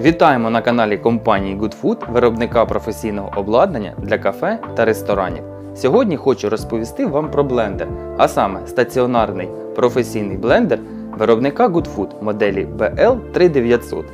Вітаємо на каналі компанії GoodFood, виробника професійного обладнання для кафе та ресторанів. Сьогодні хочу розповісти вам про блендер, а саме стаціонарний професійний блендер виробника GoodFood моделі BL3900.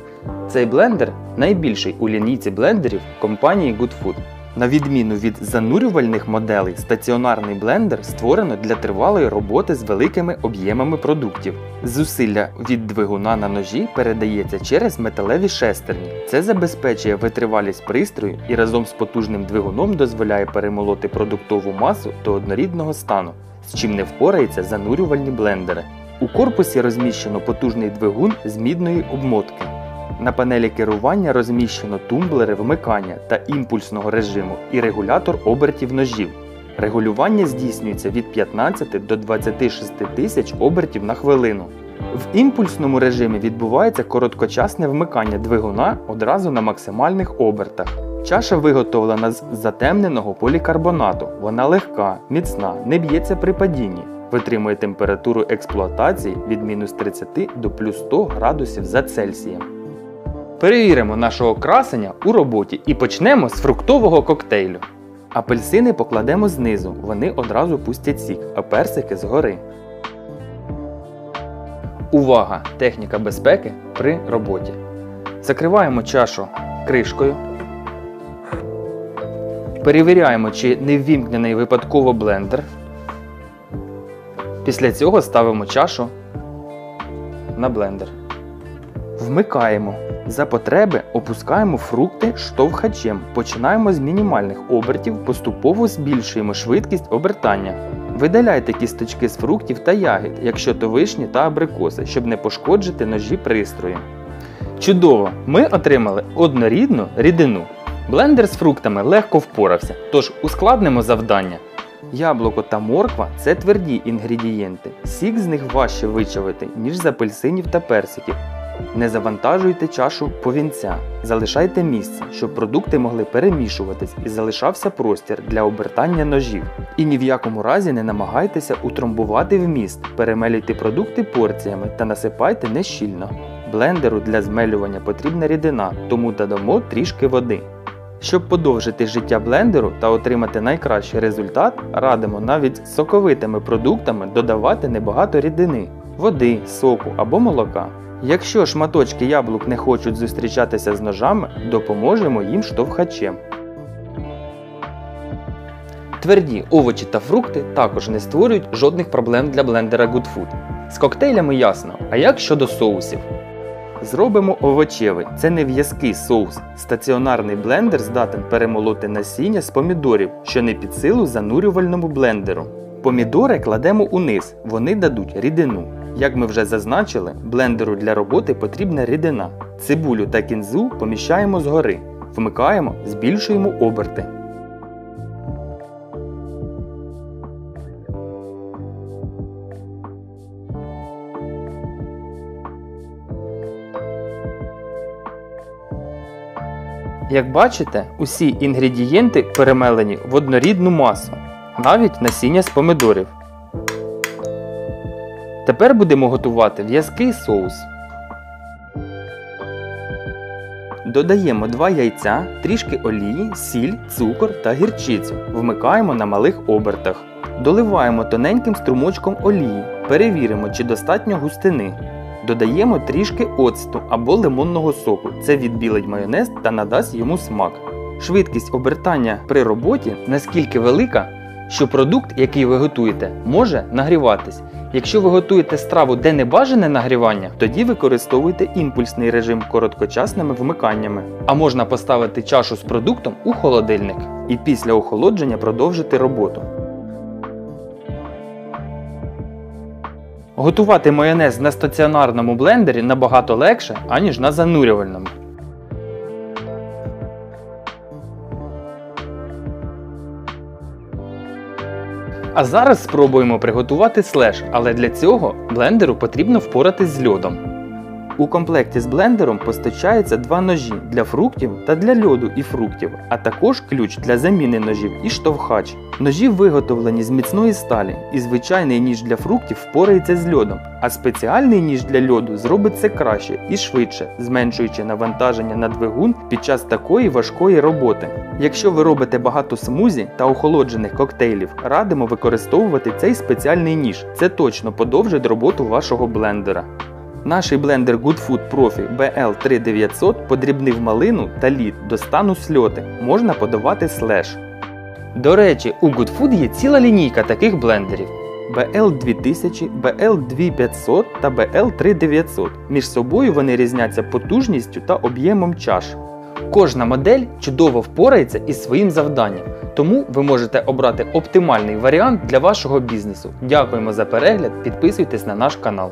Цей блендер найбільший у лінійці блендерів компанії GoodFood. На відміну від занурювальних моделей, стаціонарний блендер створено для тривалої роботи з великими об'ємами продуктів. Зусилля від двигуна на ножі передається через металеві шестерні. Це забезпечує витривалість пристрою і разом з потужним двигуном дозволяє перемолоти продуктову масу до однорідного стану, з чим не впорається занурювальні блендери. У корпусі розміщено потужний двигун з мідної обмотки. На панелі керування розміщено тумблери вмикання та імпульсного режиму і регулятор обертів ножів. Регулювання здійснюється від 15 до 26 тисяч обертів на хвилину. В імпульсному режимі відбувається короткочасне вмикання двигуна одразу на максимальних обертах. Чаша виготовлена з затемненого полікарбонату. Вона легка, міцна, не б'ється при падінні. Витримує температуру експлуатації від мінус 30 до плюс 100 градусів за Цельсієм. Перевіримо нашого красення у роботі і почнемо з фруктового коктейлю. Апельсини покладемо знизу, вони одразу пустять сік, а персики згори. Увага! Техніка безпеки при роботі. Закриваємо чашу кришкою. Перевіряємо, чи не ввімкнений випадково блендер. Після цього ставимо чашу на блендер. Вмикаємо. За потреби опускаємо фрукти штовхачем. Починаємо з мінімальних обертів, поступово збільшуємо швидкість обертання. Видаляйте кісточки з фруктів та ягід, якщо то вишні та абрикоси, щоб не пошкоджити ножі пристрою. Чудово! Ми отримали однорідну рідину. Блендер з фруктами легко впорався, тож ускладнимо завдання. Яблуко та морква це тверді інгредієнти. Сік з них важче вичавити, ніж з апельсинів та персиків. Не завантажуйте чашу повінця, залишайте місце, щоб продукти могли перемішуватись і залишався простір для обертання ножів. І ні в якому разі не намагайтеся утромбувати вміст, перемелюйте продукти порціями та насипайте нещільно. Блендеру для змелювання потрібна рідина, тому додамо трішки води. Щоб подовжити життя блендеру та отримати найкращий результат, радимо навіть соковитими продуктами додавати небагато рідини, води, соку або молока. Якщо шматочки яблук не хочуть зустрічатися з ножами, допоможемо їм штовхачем. Тверді овочі та фрукти також не створюють жодних проблем для блендера GoodFood. З коктейлями ясно, а як щодо соусів? Зробимо овочевий. Це не в'язкий соус. Стаціонарний блендер здатен перемолоти насіння з помідорів, що не під силу занурювальному блендеру. Помідори кладемо униз, вони дадуть рідину. Як ми вже зазначили, блендеру для роботи потрібна рідина. Цибулю та кінзу поміщаємо згори, вмикаємо, збільшуємо оберти. Як бачите, усі інгредієнти перемелені в однорідну масу, навіть насіння з помідорів. Тепер будемо готувати в'язкий соус. Додаємо 2 яйця, трішки олії, сіль, цукор та гірчицю. Вмикаємо на малих обертах. Доливаємо тоненьким струмочком олії. Перевіримо, чи достатньо густини. Додаємо трішки оцту або лимонного соку. Це відбілить майонез та надасть йому смак. Швидкість обертання при роботі наскільки велика, що продукт, який ви готуєте, може нагріватись. Якщо ви готуєте страву, де не бажане нагрівання, тоді використовуйте імпульсний режим короткочасними вмиканнями. А можна поставити чашу з продуктом у холодильник і після охолодження продовжити роботу. Готувати майонез на стаціонарному блендері набагато легше, аніж на занурювальному. А зараз спробуємо приготувати слеш, але для цього блендеру потрібно впоратись з льодом. У комплекті з блендером постачаються два ножі для фруктів та для льоду і фруктів, а також ключ для заміни ножів і штовхач. Ножі виготовлені з міцної сталі, і звичайний ніж для фруктів впорається з льодом, а спеціальний ніж для льоду зробить це краще і швидше, зменшуючи навантаження на двигун під час такої важкої роботи. Якщо ви робите багато смузі та охолоджених коктейлів, радимо використовувати цей спеціальний ніж. Це точно подовжить роботу вашого блендера. Наш блендер Good Food Profi BL3900 подрібнив малину та лід до стану сльоти. Можна подавати слеш. До речі, у Good Food є ціла лінійка таких блендерів. BL2000, BL2500 та BL3900. Між собою вони різняться потужністю та об'ємом чаш. Кожна модель чудово впорається із своїм завданням, тому ви можете обрати оптимальний варіант для вашого бізнесу. Дякуємо за перегляд, підписуйтесь на наш канал.